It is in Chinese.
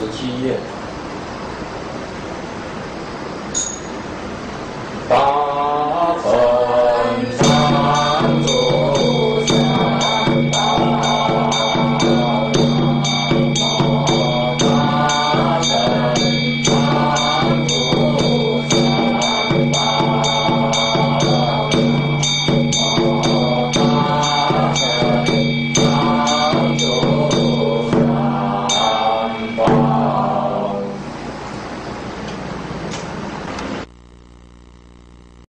十七页，大乘善住，